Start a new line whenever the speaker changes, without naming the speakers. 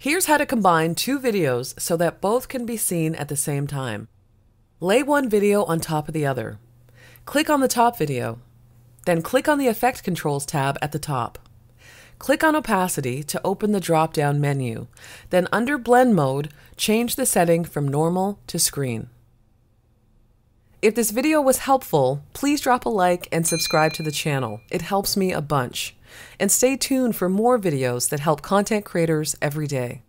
Here's how to combine two videos so that both can be seen at the same time. Lay one video on top of the other. Click on the top video. Then click on the Effect Controls tab at the top. Click on Opacity to open the drop down menu. Then, under Blend Mode, change the setting from Normal to Screen. If this video was helpful, please drop a like and subscribe to the channel. It helps me a bunch. And stay tuned for more videos that help content creators every day.